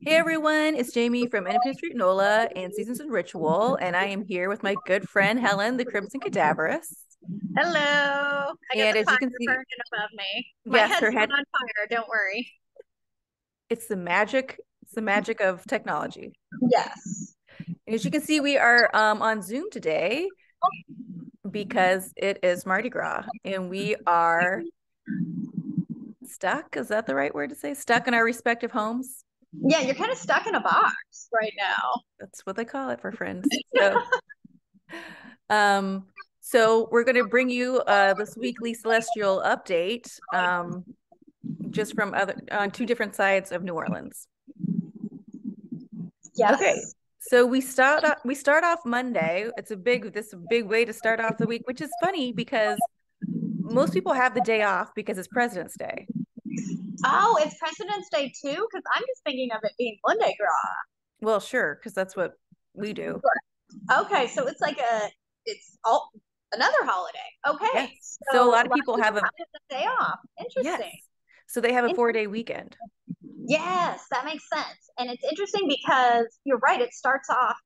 Hey everyone, it's Jamie from Independence Street NOLA and Seasons in Ritual, and I am here with my good friend Helen, the Crimson Cadaveress. Hello. I And as you can see- burning above me. My Yes, head's her head- on fire. Don't worry. It's the magic, it's the magic of technology. Yes. As you can see, we are um, on Zoom today because it is Mardi Gras, and we are stuck. Is that the right word to say? Stuck in our respective homes. Yeah, you're kind of stuck in a box right now. That's what they call it for friends. So, um, so we're going to bring you uh, this weekly celestial update, um, just from other on two different sides of New Orleans. Yes. Okay. So we start off, we start off Monday. It's a big this a big way to start off the week, which is funny because most people have the day off because it's President's Day. Oh, it's President's Day too? Because I'm just thinking of it being Monday Gras. Well, sure, because that's what we do. Okay, so it's like a it's all another holiday. Okay. Yes. So a lot of people have a the day off. yes. Interesting. So they have a four day weekend. Yes, that makes sense. And it's interesting because you're right, it starts off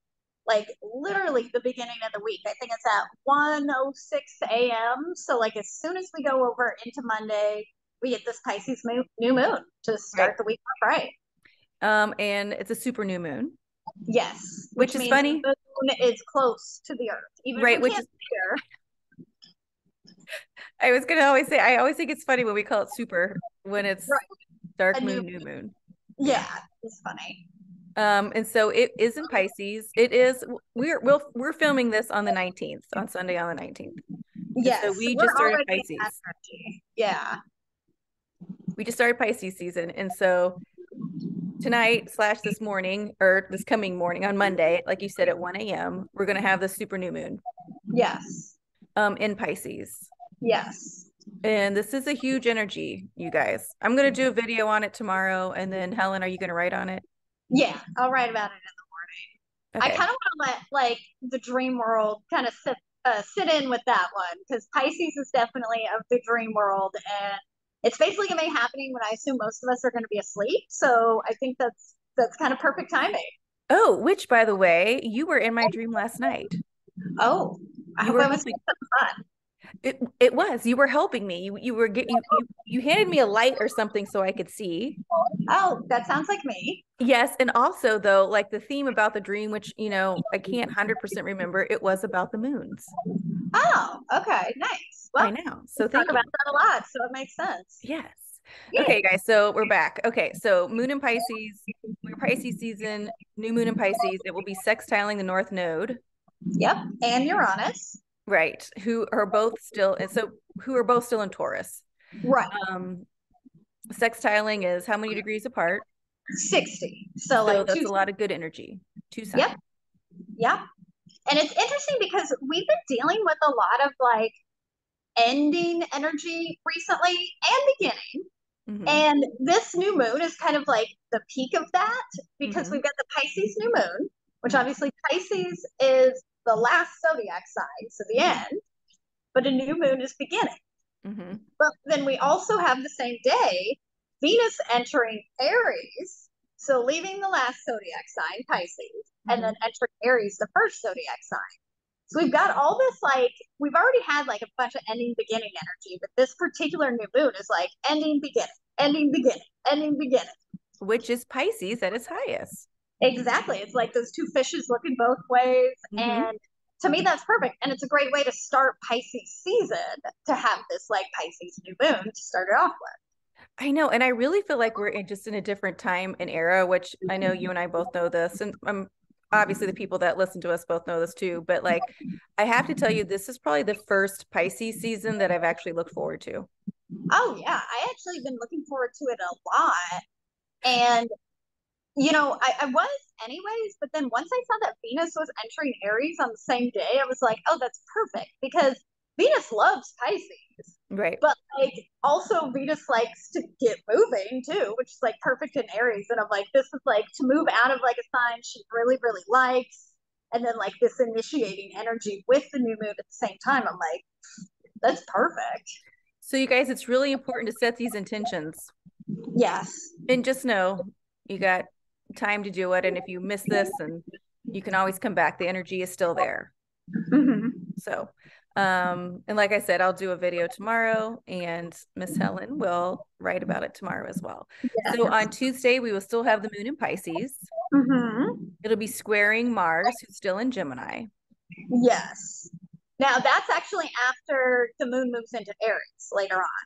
like literally the beginning of the week. I think it's at 1:06 a.m. So like as soon as we go over into Monday, we get this Pisces moon, new moon to start Right. the week off right. Um, and it's a super new moon. Yes, Which is means funny. The moon is close to the earth, even Right, which can't see her. I was gonna always say I always think it's funny when we call it super when it's Right. dark A new moon, new moon. Yeah, it's funny. Um, and so it is in Pisces. It is we're we'll, we're filming this on the 19th, on Sunday on the 19th. Yes, we we're just started Pisces. Yeah. We just started Pisces season, and so tonight slash this morning or this coming morning on Monday, like you said at 1 a.m., we're gonna have the super new moon Yes. um in Pisces. Yes. And this is a huge energy, you guys. I'm gonna do a video on it tomorrow, and then Helen, are you gonna write on it? Yeah, I'll write about it in the morning. I kind of want to let like the dream world kind of sit uh, sit in with that one because Pisces is definitely of the dream world, and it's basically gonna be happening when I assume most of us are gonna be asleep. So I think that's that's kind of perfect timing. Oh, which by the way, you were in my dream last night. Oh, I You hope I was helping- fun. It it was. You were helping me. You you were getting you, you you handed me a light or something so I could see. Oh, that sounds like me. Yes, and also though, like the theme about the dream, which you know I can't hundred percent remember, it was about the moons. Oh, okay, nice. Well, I know. So talk you. about that a lot, so it makes sense. Yes. Yeah. Okay, guys. So we're back. Okay, so Moon and Pisces, we're Pisces season, new Moon and Pisces. It will be sextiling the North Node, Yep, and Uranus. right? Who are both still, and so who are both still in Taurus. Right, Um, sextiling is how many degrees apart? sixty. So, So like that's two a lot of good energy. Two signs. Yep. Yeah. And it's interesting because we've been dealing with a lot of like ending energy recently and beginning. Mhm. And this new moon is kind of like the peak of that because Mhm. we've got the Pisces new moon, which obviously Pisces is the last zodiac sign, so the end, but a new moon is beginning. Mhm. But then we also have the same day Venus entering Aries, so leaving the last zodiac sign, Pisces, and then entering Aries, the first zodiac sign. So we've got all this like we've already had like a bunch of ending beginning energy, but this particular new moon is like ending beginning, ending beginning, ending beginning. Which is Pisces at its highest. Exactly. It's like those two fishes looking both ways. Mhm. And to me, that's perfect. And it's a great way to start Pisces season to have this like Pisces new moon to start it off with. I know, and I really feel like we're in just in a different time and era, which I know you and I both know this, and um, obviously the people that listen to us both know this too. But like, I have to tell you, this is probably the first Pisces season that I've actually looked forward to. Oh yeah, I actually been looking forward to it a lot. And you know, I, I was anyways, but then once I saw that Venus was entering Aries on the same day, I was like, oh, that's perfect because Venus loves Pisces. Right. But like also Venus likes to get moving too, which is like perfect in Aries. And I'm like, this is like to move out of like a sign she really, really likes. And then like this initiating energy with the new moon at the same time. I'm like, that's perfect. So you guys, it's really important to set these intentions. Yes. And just know you got time to do it. And if you miss this, and you can always come back, the energy is still there. Mm-hmm. So, um, and like I said, I'll do a video tomorrow, and Miss Helen will write about it tomorrow as well. Yes. So on Tuesday, we will still have the moon in Pisces. Mm-hmm. It'll be squaring Mars, who's still in Gemini. Yes. Now that's actually after the moon moves into Aries later on.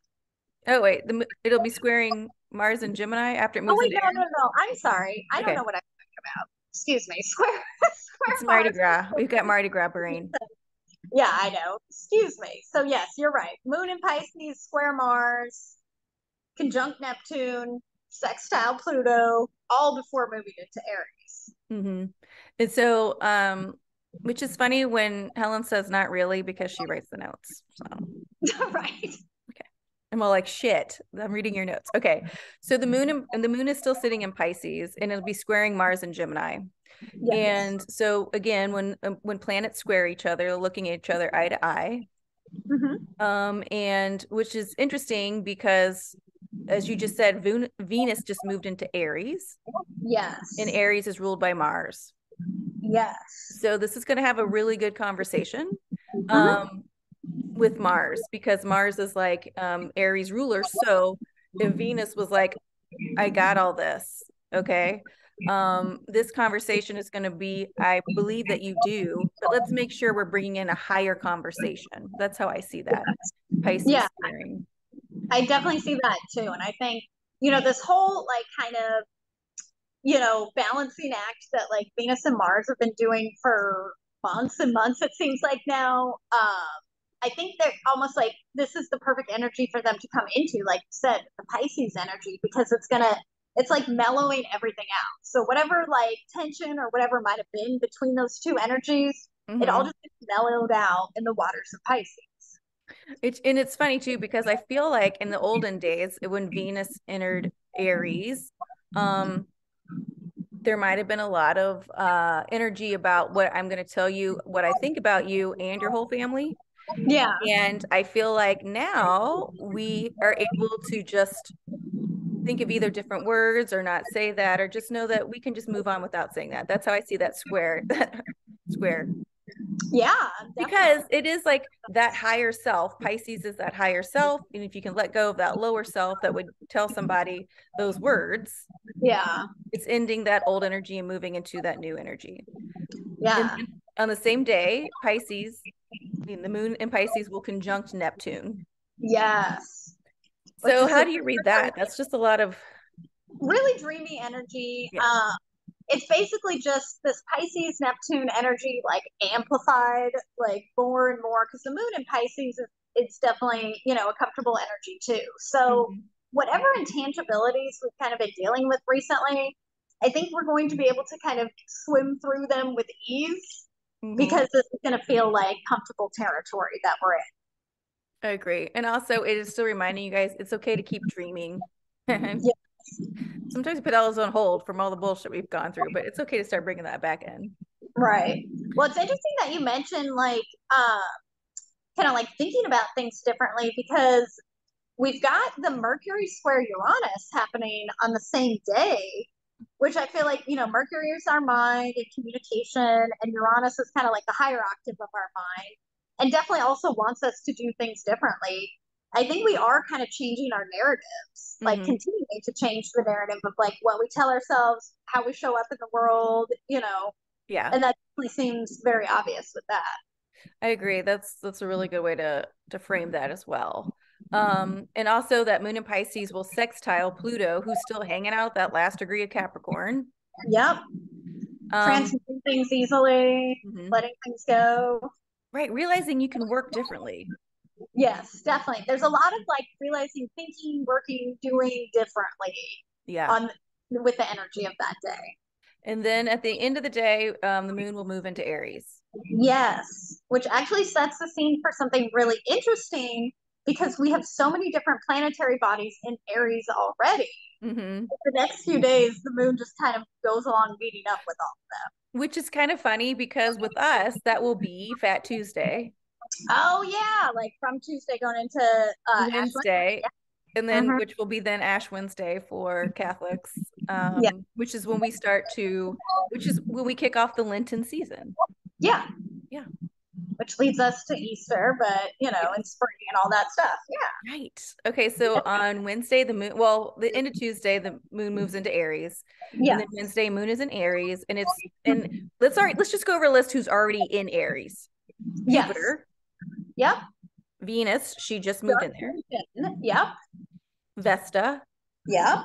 Oh wait, the, it'll be squaring Mars and Gemini after it Oh moves wait, into no, Aries. no, no. I'm sorry. I Okay. don't know what I'm talking about. Excuse me. Square. square It's Mardi. Gras. We've got Mardi Gras brain. Yeah, I know. Excuse me. So yes, you're right. Moon in Pisces, square Mars, conjunct Neptune, sextile Pluto, all before moving into Aries. hmm And so, um, which is funny when Helen says not really because she writes the notes. So right. I'm all like, shit, I'm reading your notes. Okay. So the moon and the moon is still sitting in Pisces and it'll be squaring Mars and Gemini. Yes. And so again, when um, when planets square each other, looking at each other eye to eye. Mhm. Um, and which is interesting because as you just said, Vun- Venus just moved into Aries, Yes. and Aries is ruled by Mars. Yes. So this is going to have a really good conversation Mhm. um, with Mars because Mars is like um, Aries ruler. So if Venus was like, I got all this, okay. Um, this conversation is going to be, I believe that you do, but let's make sure we're bringing in a higher conversation. That's how I see that. Pisces Yeah. I definitely see that too. And I think, you know, this whole like kind of, you know, balancing act that like Venus and Mars have been doing for months and months, it seems like now. Um, I think they're almost like this is the perfect energy for them to come into, like you said, the Pisces energy, because it's gonna it's like mellowing everything out. So whatever like tension or whatever might have been between those two energies, it all Mhm. just gets mellowed out in the waters of Pisces. It's and it's funny too because I feel like in the olden days when Venus entered Aries, um, there might have been a lot of uh energy about what I'm going to tell you, what I think about you and your whole family. Yeah. And I feel like now we are able to just think of either different words or not say that or just know that we can just move on without saying that. That's how I see that square square Yeah. definitely. because it is like that higher self pisces is that higher self and if you can let go of that lower self that would tell somebody those words yeah. it's ending that old energy and moving into that new energy Yeah. on the same day pisces I mean, the moon in pisces will conjunct neptune Yes. So how do you read that that's just a lot of really dreamy energy. Yeah. Uh, it's basically just this Pisces Neptune energy, like amplified, like more and more. Because the moon in Pisces is it's definitely you know a comfortable energy too. So Mhm. whatever intangibilities we've kind of been dealing with recently, I think we're going to be able to kind of swim through them with ease Mhm. because this is going to feel like comfortable territory that we're in. I agree. And also, it is still reminding you guys it's okay to keep dreaming. Sometimes we put all on hold from all the bullshit we've gone through, but it's okay to start bringing that back in. Right. Well, it's interesting that you mentioned like uh, kind of like thinking about things differently because we've got the Mercury square Uranus happening on the same day, which I feel like, you know, Mercury is our mind and communication, and Uranus is kind of like the higher octave of our mind, and definitely also wants us to do things differently. I think we are kind of changing our narratives, like Mhm. continuing to change the narrative of like what we tell ourselves, how we show up in the world, you know, Yeah. and that definitely seems very obvious with that. I agree. That's that's a really good way to to frame that as well. Um, and also that Moon and Pisces will sextile Pluto, who's still hanging out that last degree of Capricorn. Yep. Um, Transmuting things easily, mhm. letting things go. Right, realizing you can work differently. Yes, definitely. There's a lot of like realizing, thinking, working, doing differently Yeah. on with the energy of that day. And then at the end of the day, um, the moon will move into Aries. Yes, which actually sets the scene for something really interesting because we have so many different planetary bodies in Aries already. Hmm The next few days, the moon just kind of goes along meeting up with all of them. Which is kind of funny because with us, that will be Fat Tuesday, Oh yeah, like from Tuesday going into uh, Ash Wednesday. Wednesday. and then Mhm. which will be then Ash Wednesday for Catholics, um, Yeah. which is when we start to, which is when we kick off the Lenten season. Yeah. Yeah. Which leads us to Easter, but you know, and spring and all that stuff. Yeah. Right. Okay. So on Wednesday, the moon, well, the end of Tuesday, the moon moves into Aries. Yeah. And then Wednesday, moon is in Aries. And it's, mm-hmm. and let's, all right, let's just go over a list who's already in Aries. Yes. Jupiter, Yep. Venus, she just moved in there. Yep. Vesta Yep.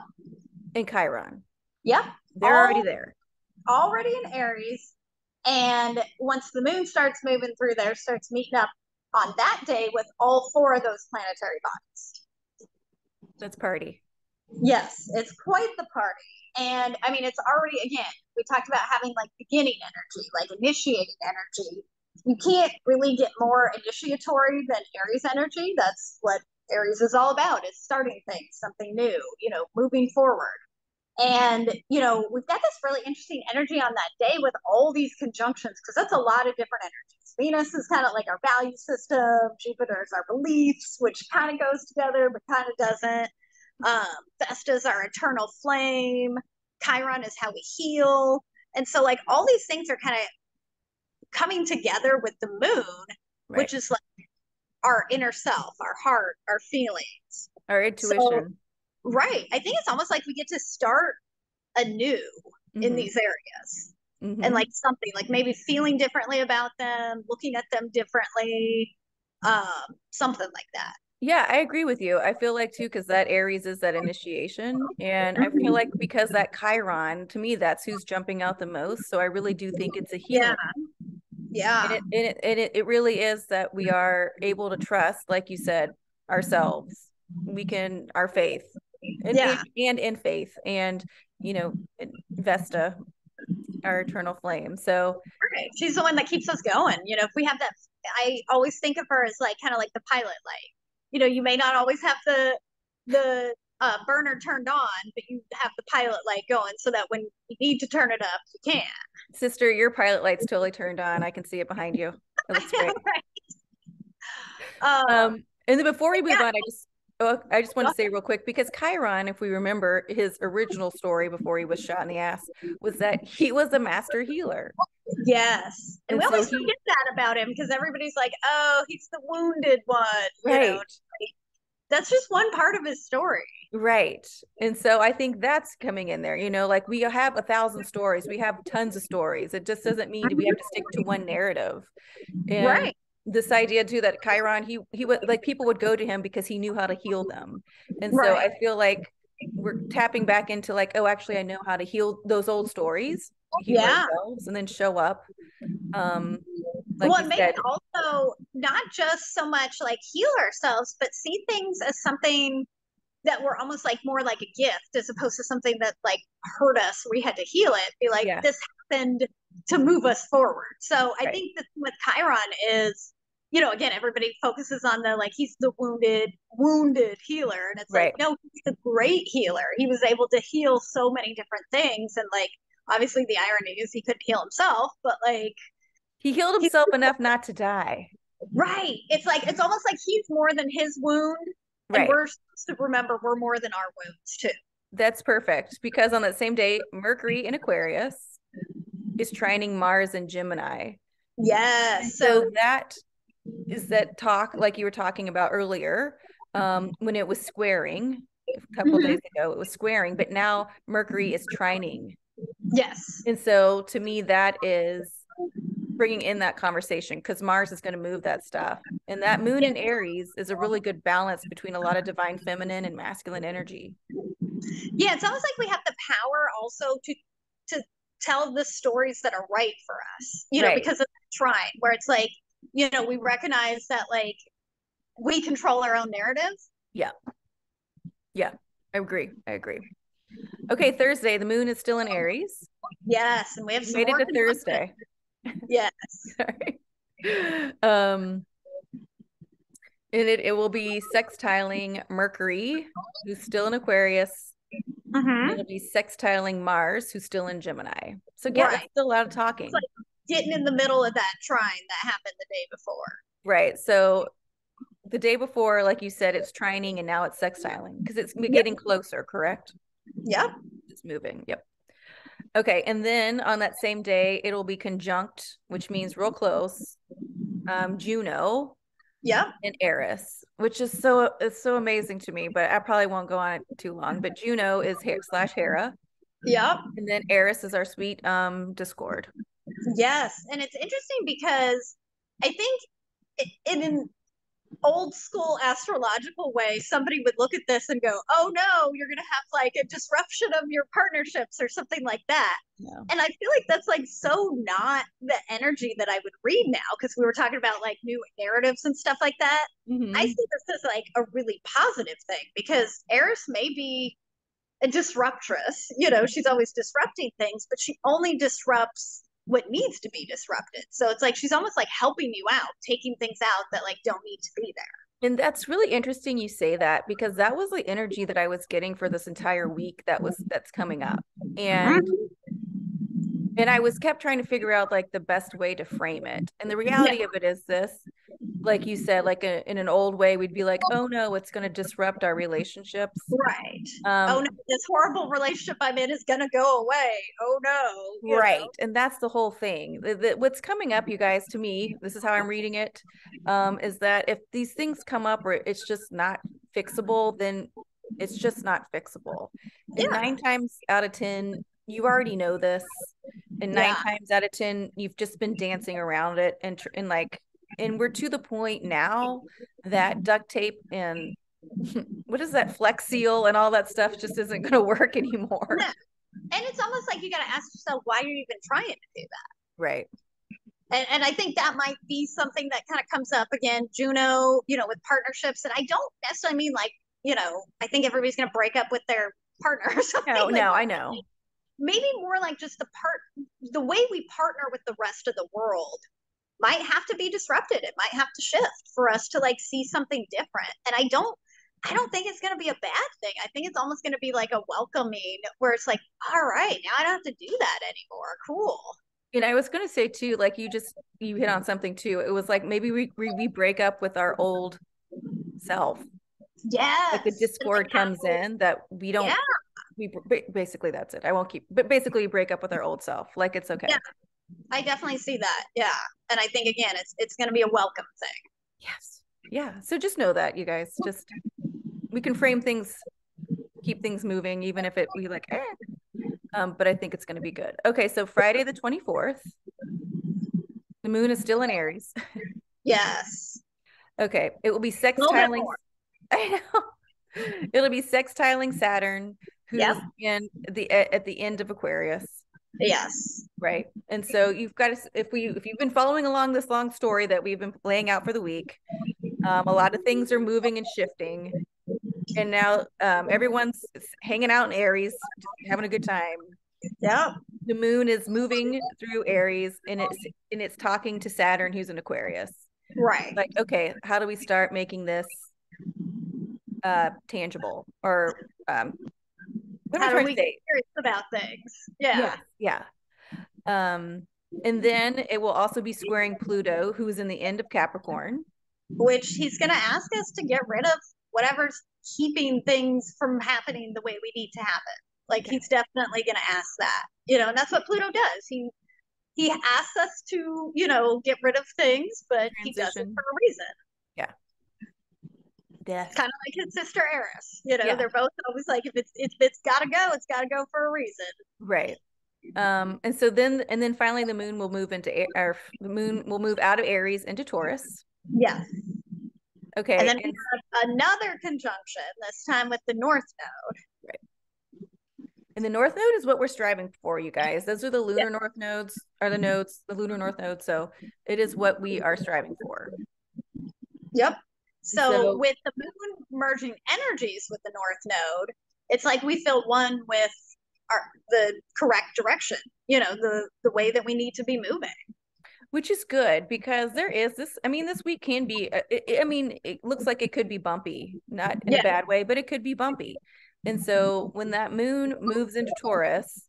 and Chiron. Yep. They're already there. Already in Aries. And once the moon starts moving through there, starts meeting up on that day with all four of those planetary bodies. That's party. Yes, it's quite the party. And I mean, it's already, again, we talked about having like beginning energy, like initiating energy. You can't really get more initiatory than Aries energy. That's what Aries is all about, is starting things, something new, you know, moving forward. And, you know, we've got this really interesting energy on that day with all these conjunctions, because that's a lot of different energies. Venus is kind of like our value system, Jupiter is our beliefs, which kind of goes together, but kind of doesn't. Um, Vesta is our eternal flame. Chiron is how we heal. And so, like, all these things are kind of coming together with the moon, Right. which is like our inner self, our heart, our feelings. Our intuition. Right. I think it's almost like we get to start anew in Mhm. these areas Mhm. and like something like maybe feeling differently about them, looking at them differently, um, something like that. Yeah, I agree with you. I feel like too, because that Aries is that initiation. And I feel like because that Chiron, to me, that's who's jumping out the most. So I really do think it's a healing. Yeah. And, it, and, it, and it, it really is that we are able to trust, like you said, ourselves. We can, our faith. And, Yeah. and, in faith. And, you know, Vesta, our eternal flame. So, Right. She's the one that keeps us going. You know, if we have that, I always think of her as like kind of like the pilot light. You know, you may not always have the the uh, burner turned on, but you have the pilot light going so that when you need to turn it up, you can. sister, your pilot light's totally turned on. I can see it behind you. It looks great. um, Um, and then before we move yeah. on, I just oh, I just want to say real quick because Chiron, if we remember his original story before he was shot in the ass, was that he was a master healer. yes, and, and we so always he- forget that about him because everybody's like, "Oh, he's the wounded one." Right. know, that's just one part of his story. Right. And so I think that's coming in there. You know, like we have a thousand stories, we have tons of stories. It just doesn't mean we have to stick to one narrative. And Right. This idea too that Chiron, he he would like people would go to him because he knew how to heal them. And so I feel like we're tapping back into like, oh, actually I know how to heal those old stories, heal Yeah. and then show up. Um like well, you and make said, it also not just so much like heal ourselves, but see things as something that were almost like more like a gift as opposed to something that like hurt us. We had to heal it. Be like, Yeah. this happened to move us forward. So I Right. think that with Chiron is, you know, again, everybody focuses on the like he's the wounded, wounded healer. And it's Right. like, no, he's the great healer. He was able to heal so many different things. And like obviously the irony is he couldn't heal himself, but like he healed himself enough not to die. Right. It's like it's almost like he's more than his wound, and Right. we're supposed to remember we're more than our wounds too. That's perfect because on that same day, Mercury in Aquarius is trining Mars in Gemini. Yes. So So that is that talk like you were talking about earlier um, when it was squaring a couple Mhm. days ago, it was squaring, but now Mercury is trining. yes. And so to me, that is bringing in that conversation because Mars is going to move that stuff. And that moon in Aries is a really good balance between a lot of divine feminine and masculine energy. Yeah, it's almost like we have the power also to to tell the stories that are right for us. You know, Right. because of the trine, where it's like, you know, we recognize that like we control our own narrative. Yeah. Yeah. I agree. I agree. Okay, Thursday, the moon is still in Aries. Yes, and we have some made it to. Thursday. Yes. Sorry. Um, and it, it will be sextiling Mercury, who's still in Aquarius. Mhm. It'll be sextiling Mars, who's still in Gemini. So yeah, Right. still a lot of talking. Getting in the middle of that trine that happened the day before. Right. So the day before, like you said, it's trining and now it's sextiling because it's getting closer, correct? Yep. It's moving. Yep. Okay. And then on that same day, it'll be conjunct, which means real close. Um, Juno. Yep. And Eris, which is so it's so amazing to me, but I probably won't go on it too long. But Juno is Her- slash Hera. Yep. And then Eris is our sweet um Discord. Yes. And it's interesting because I think in an old school astrological way, somebody would look at this and go, oh no, you're going to have like a disruption of your partnerships or something like that. Yeah. And I feel like that's like so not the energy that I would read now because we were talking about like new narratives and stuff like that. Mhm. I see this as like a really positive thing because Eris may be a disruptress. You know, she's always disrupting things, but she only disrupts what needs to be disrupted. So it's like she's almost like helping you out, taking things out that like don't need to be there. And that's really interesting you say that because that was the energy that I was getting for this entire week that was that's coming up. And mm-hmm. and I was kept trying to figure out like the best way to frame it. And the reality of it is this, like you said, like a, in an old way, we'd be like, oh no, it's going to disrupt our relationships. Right. Um, oh no, this horrible relationship I'm in is gonna go away. Oh no. right know? and that's the whole thing the, the- what's coming up you guys to me this is how i'm reading it um, is that if these things come up where it's just not fixable then it's just not fixable and Yeah. nine times out of ten you already know this and nine Yeah. times out of ten you've just been dancing around it and tr- and like and we're to the point now that mm-hmm. duct tape and what is that flex seal and all that stuff just isn't going to work anymore No. And it's almost like you gotta ask yourself why are you're even trying to do that. right and, and I think that might be something that kind of comes up again, Juno, you know, with partnerships. And I don't necessarily mean like, you know, I think everybody's going to break up with their partner or something. no like no that. i know Maybe more like just the part, the way we partner with the rest of the world might have to be disrupted. It might have to shift for us to like see something different. And I don't, I don't think it's going to be a bad thing. I think it's almost going to be like a welcoming where it's like, all right, now I don't have to do that anymore. Cool. And I was going to say too, like you just you hit on something too. It was like maybe we we, we break up with our old self. Yeah. Like the discord comes in that we don't. Yeah. We basically that's it. I won't keep, but basically break up with our old self. Like it's okay. Yeah. I definitely see that. Yeah. And I think again, it's it's going to be a welcome thing. Yes. Yeah. So just know that you guys just we can frame things, keep things moving, even if it be like. Eh. Um, but I think it's going to be good. Okay, so Friday the twenty fourth. The moon is still in Aries. Yes. Okay, it will be sextiling. I know. It'll be sextiling Saturn, who's Yep. in the at the end of Aquarius, Yes. right? And so you've got to if we if you've been following along this long story that we've been laying out for the week, um, a lot of things are moving and shifting, and now um, everyone's hanging out in Aries, having a good time. Yeah. The moon is moving through Aries, and it's and it's talking to Saturn, who's in Aquarius. Right. like okay how do we start making this uh tangible or um How do we Curious about things. Yeah. yeah yeah um and then it will also be squaring pluto who's in the end of capricorn Which he's going to ask us to get rid of whatever's keeping things from happening the way we need to happen. Like Okay. he's definitely going to ask that. You know, and that's what Pluto does. He he asks us to, you know, get rid of things, but he does it for a reason. Death Kind of like his sister Eris. You know, Yeah. they're both always like, if it's if it's got to go, it's got to go for a reason. right um and so then and then finally the moon will move into A- or the moon will move out of aries into taurus Yes. okay And then we and- have another conjunction, this time with the North Node. Right. And the north node is what we're striving for, you guys. Those are the lunar north nodes, are the nodes, the lunar north node. So it is what we are striving for. Yep. So, So- with the moon merging energies with the North Node, it's like we feel one with our the correct direction. You know, the the way that we need to be moving. Which is good because there is this. I mean, this week can be. uh, I mean, it looks like it could be bumpy, not in Yeah. a bad way, but it could be bumpy. And so when that moon moves into Taurus,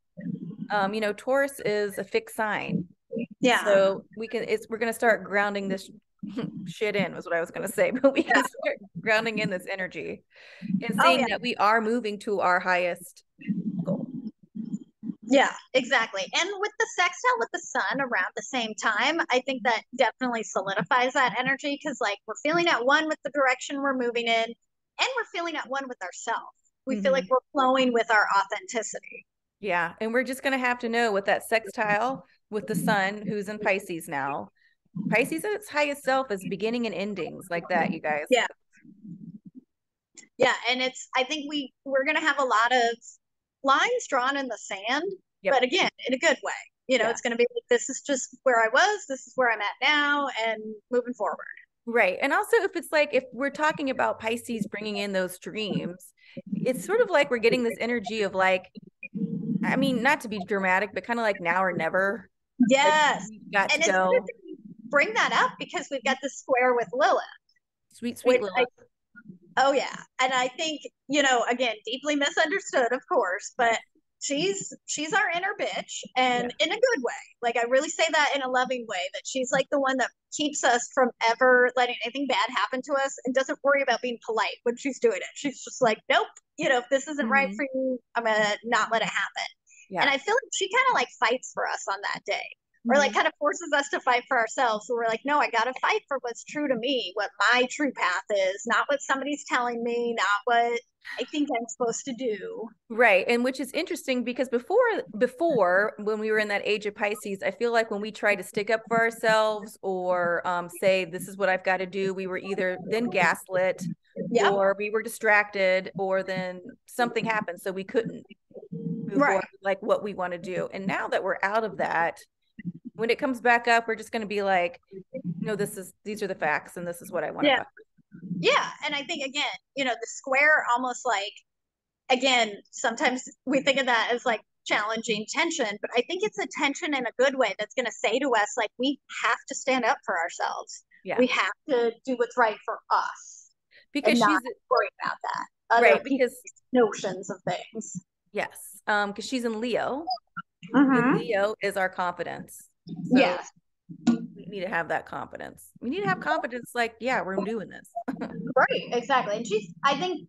um, you know, Taurus is a fixed sign. Yeah. So we can. It's we're gonna start grounding this shit in was what I was going to say, but we can start grounding in this energy and Oh, yeah. that we are moving to our highest goal. Yeah, exactly. And with the sextile with the sun around the same time, I think that definitely solidifies that energy because, like, we're feeling at one with the direction we're moving in, and we're feeling at one with ourselves. We feel like mm-hmm. we're flowing with our authenticity. Yeah. And we're just going to have to know with that sextile with the sun, who's in Pisces now. Pisces at its highest self is beginning and endings like that, you guys. Yeah. Yeah, and it's I think we we're gonna have a lot of lines drawn in the sand, Yep. but again, in a good way. You know, Yeah. it's gonna be like this is just where I was, this is where I'm at now, and moving forward. Right. And also, if it's like, if we're talking about Pisces bringing in those dreams, it's sort of like we're getting this energy of like, I mean, not to be dramatic, but kind of like now or never. Like, Yes. we've got and to go. Good that you bring that up because we've got the square with Lilith. Sweet, sweet which little. Oh yeah. And I think, you know, again, deeply misunderstood, of course, but she's she's our inner bitch and in a good way. Like I really say that in a loving way that she's like the one that keeps us from ever letting anything bad happen to us and doesn't worry about being polite when she's doing it. She's just like, nope, you know, if this isn't right Mhm. for you, I'm gonna not let it happen. Yeah. And I feel like she kind of like fights for us on that day or like Mhm. kind of forces us to fight for ourselves. So we're like, no, I got to fight for what's true to me, what my true path is, not what somebody's telling me, not what I think I'm supposed to do. Right. And which is interesting because before before when we were in that age of Pisces, I feel like when we tried to stick up for ourselves or um, say this is what I've got to do, we were either then gaslit Yep. or we were distracted or then something happened so we couldn't move Right. like what we want to do. And now that we're out of that, when it comes back up, we're just going to be like, no, this is these are the facts and this is what I want Yeah. to Yeah. And I think, again, you know, the square almost like, again, sometimes we think of that as like challenging tension, but I think it's a tension in a good way that's going to say to us, like, we have to stand up for ourselves. Yeah. We have to do what's right for us. because she's Worry about that. Other right because notions of things. yes, um because she's in Leo. Mm-hmm. And Leo is our confidence. So Yes. we need to have that confidence. We need to have confidence like, yeah, we're doing this. Right, exactly. And she's, I think,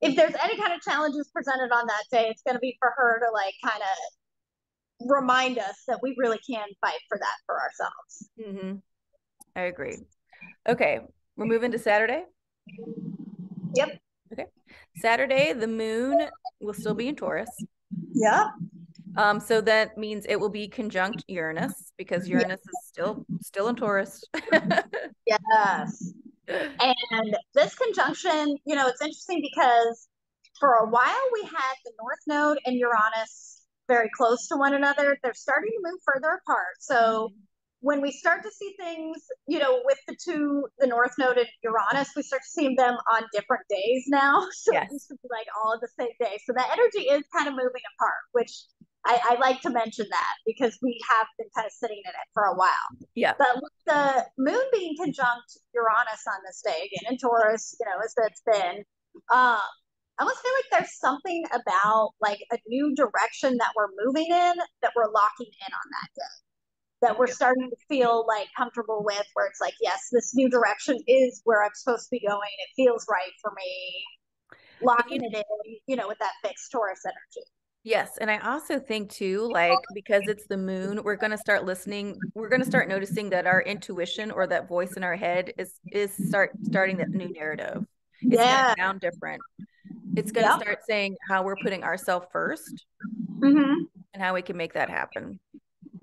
if there's any kind of challenges presented on that day, it's going to be for her to like kind of remind us that we really can fight for that for ourselves. Mm-hmm. I agree. Okay, we're moving to Saturday. Yep. Okay. Saturday, the moon will still be in Taurus. Yep. Um, so that means it will be conjunct Uranus because Uranus is still still in Taurus. Yes. And this conjunction, you know, it's interesting because for a while we had the North Node and Uranus very close to one another. They're starting to move further apart. So when we start to see things, you know, with the two, the North Node and Uranus, we start to see them on different days now. So Yes. it used to be like all of the same day. So that energy is kind of moving apart, which I, I like to mention that because we have been kind of sitting in it for a while. Yeah. But with the moon being conjunct Uranus on this day, again in Taurus, you know, as that's been, um, I almost feel like there's something about like a new direction that we're moving in that we're locking in on that day. That we're starting to feel like comfortable with, where it's like, yes, this new direction is where I'm supposed to be going. It feels right for me. Locking it in, you know, with that fixed Taurus energy. Yes, and I also think too, like because it's the moon, we're gonna start listening. We're gonna start noticing that our intuition or that voice in our head is is start starting that new narrative. It's Yeah. gonna sound different. It's gonna Yep. start saying how we're putting ourselves first Mm-hmm. and how we can make that happen.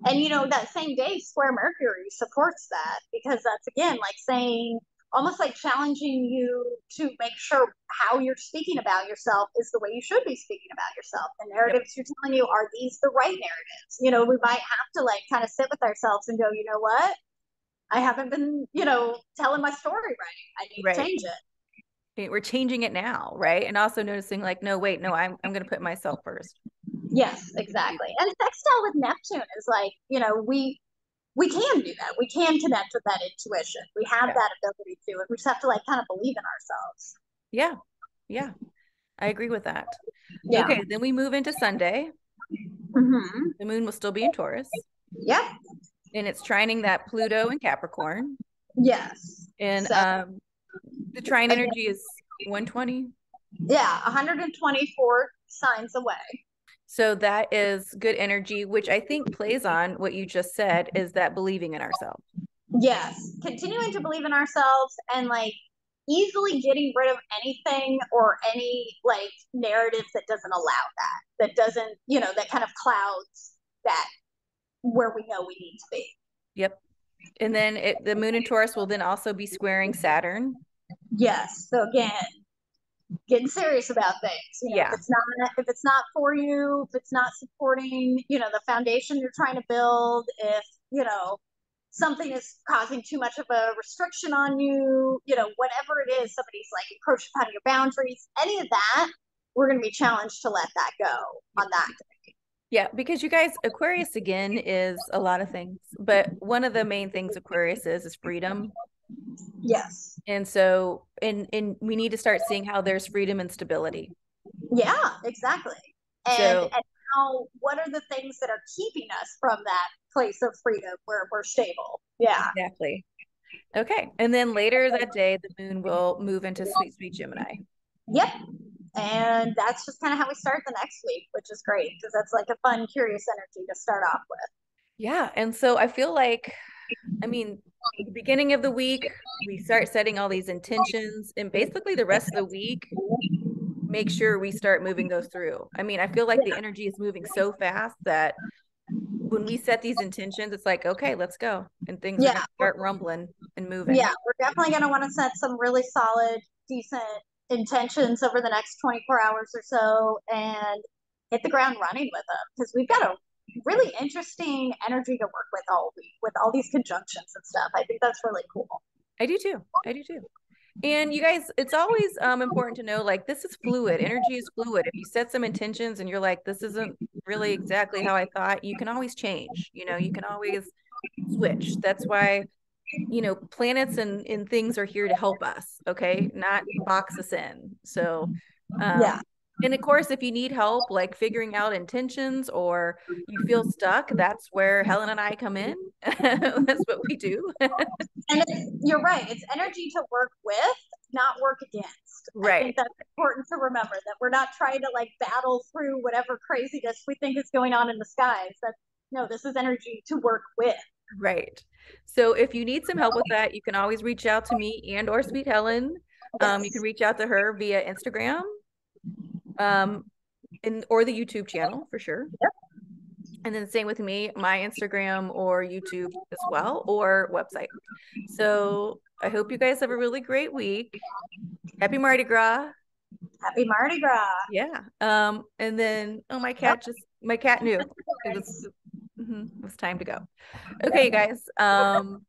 And you know, that same day, Square Mercury supports that because that's again like saying almost like challenging you to make sure how you're speaking about yourself is the way you should be speaking about yourself. The narratives you're telling you are these the right narratives? You know, we might have to like kind of sit with ourselves and go, you know what? I haven't been, you know, telling my story right. I need Right. to change it. We're changing it now, right? And also noticing like, no, wait, no, I'm I'm gonna put myself first. Yes, exactly. And sextile with Neptune is like, you know, we we can do that. We can connect with that intuition. We have Yeah. that ability to. And we just have to like kind of believe in ourselves. Yeah, yeah, I agree with that. Yeah. Okay, then we move into Sunday. Mm-hmm. The moon will still be in Taurus, Yep. and it's trining that Pluto and Capricorn. Yes. And so, um, the trine energy is 120. Yeah, 124 signs away. So that is good energy, which I think plays on what you just said is that believing in ourselves. Yes, continuing to believe in ourselves and like easily getting rid of anything or any like narrative that doesn't allow that, that doesn't, you know, that kind of clouds that where we know we need to be. Yep. And then it, the moon in Taurus will then also be squaring Saturn. Yes. So again, getting serious about things. You know, yeah. If it's not if it's not for you, if it's not supporting, you know, the foundation you're trying to build, if, you know, something is causing too much of a restriction on you, you know, whatever it is, somebody's like encroached upon your boundaries, any of that, we're going to be challenged to let that go on that day. Yeah, because you guys, Aquarius again is a lot of things, but one of the main things Aquarius is is freedom. Yes. And so, and and we need to start seeing how there's freedom and stability. Yeah, exactly. And, so, and how what are the things that are keeping us from that place of freedom where we're stable. Yeah. Exactly. Okay. And then later that day, the moon will move into sweet, sweet Gemini. Yep. And that's just kind of how we start the next week, which is great because that's like a fun, curious energy to start off with. Yeah. And so I feel like, I mean, the beginning of the week, we start setting all these intentions, and basically the rest of the week, make sure we start moving those through. I mean, I feel like the energy is moving so fast that when we set these intentions, it's like, okay, let's go. And things yeah. start rumbling and moving. Yeah, we're definitely going to want to set some really solid, decent intentions over the next 24 hours or so and hit the ground running with them because we've got a really interesting energy to work with all week with all these conjunctions and stuff. I think that's really cool. I do too. I do too. And you guys, it's always um, important to know like this is fluid. Energy is fluid. If you set some intentions and you're like, this isn't really exactly how I thought, you can always change. You know, you can always switch. That's why, you know, planets and, and things are here to help us, okay? Not box us in. So, um, yeah and of course if you need help like figuring out intentions or you feel stuck that's where helen and i come in. That's what we do. And you're right it's energy to work with not work against. Right. i think that's important to remember that we're not trying to like battle through whatever craziness we think is going on in the skies that no this is energy to work with. Right. So if you need some help with that you can always reach out to me and or sweet helen. Um, you can reach out to her via instagram um, in or the YouTube channel for sure. Yep. And then same with me, my Instagram or YouTube as well, or website. So I hope you guys have a really great week. Happy Mardi Gras. Happy Mardi Gras. Yeah. Um, and then oh my cat just my cat knew it was mm-hmm, it was time to go. Okay, you guys. Um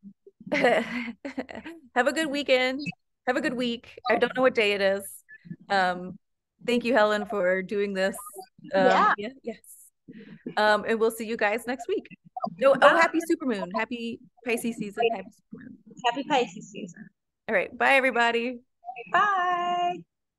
have a good weekend. Have a good week. I don't know what day it is. Um, thank you, Helen, for doing this. Um, yeah. yeah. Yes. Um, and we'll see you guys next week. Oh, oh, happy supermoon. Happy Pisces season. Happy supermoon. Happy Pisces season. All right. Bye, everybody. Bye.